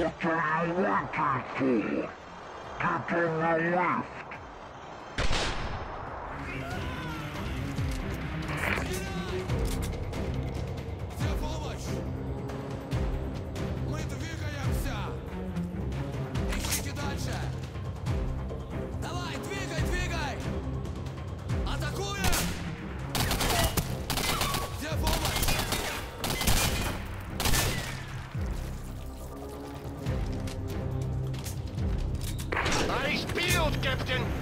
That's what I wanted to. Talking my life. Captain.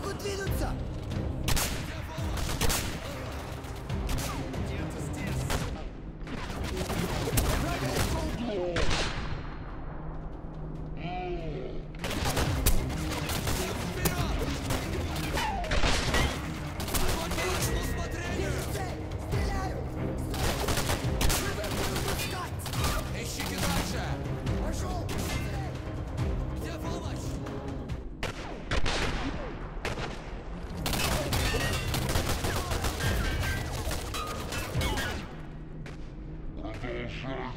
могу двинуться! Yeah.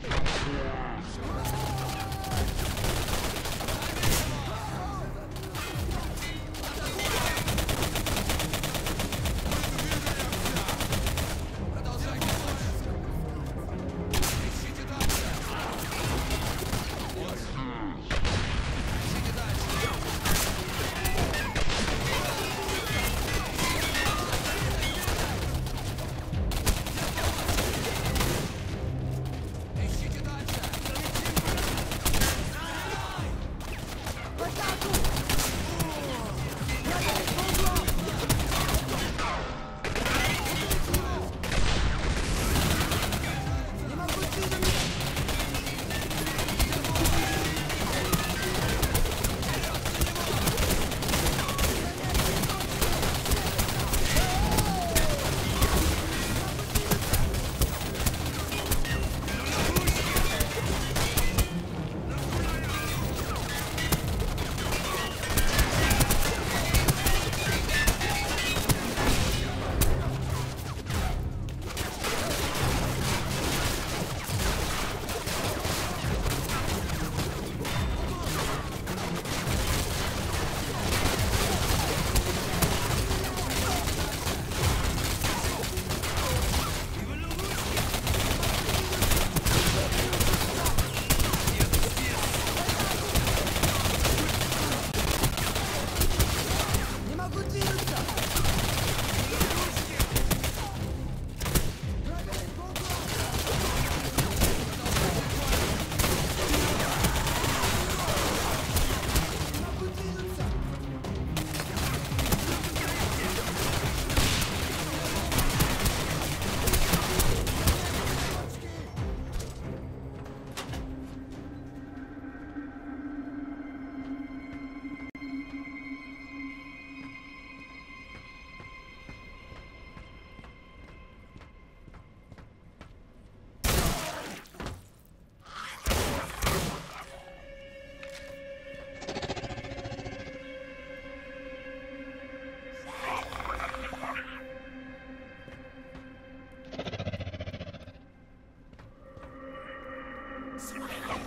come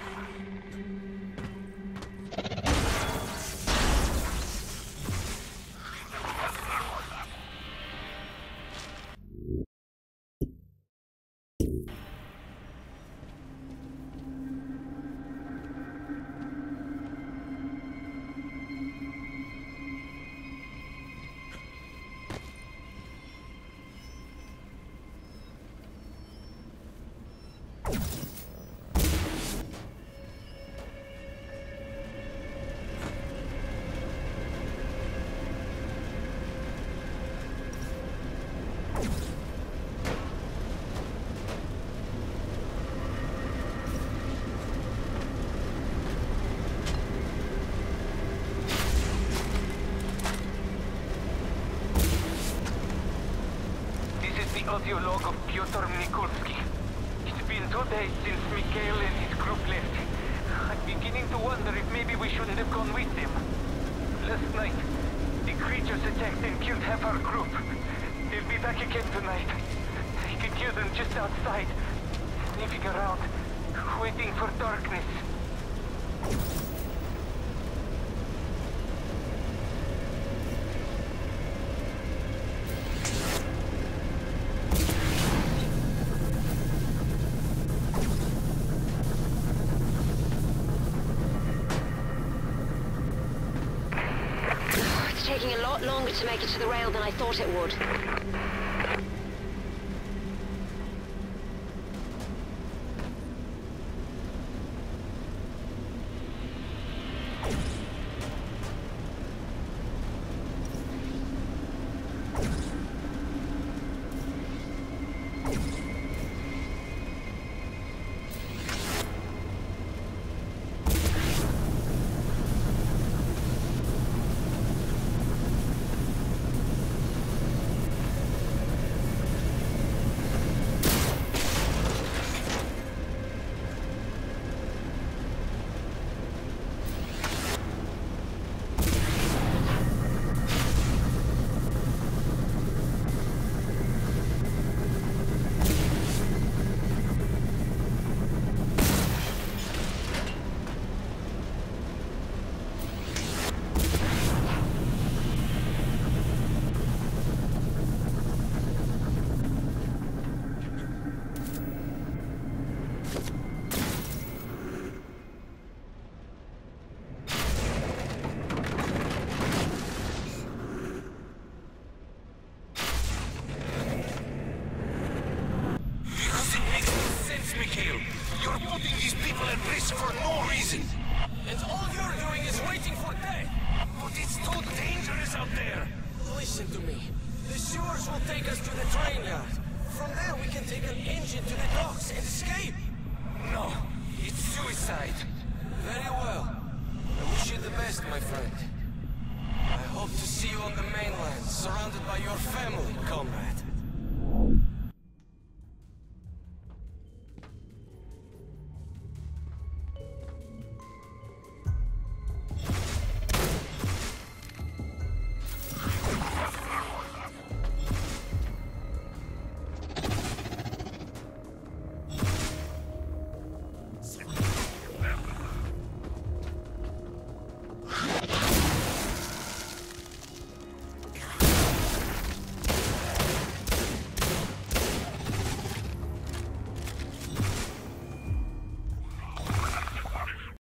on audio log of Pyotr Nikolsky. It's been two days since Mikhail and his group left. I'm beginning to wonder if maybe we shouldn't have gone with them. Last night, the creatures attacked and killed half our group. They'll be back again tonight. I could hear them just outside, sniffing around, waiting for darkness. Taking a lot longer to make it to the rail than I thought it would. It's too dangerous out there. Listen to me. The sewers will take us to the train yard. From there, we can take an engine to the docks and escape. No, it's suicide. Very well. I wish you the best, my friend. I hope to see you on the mainland, surrounded by your family, comrade.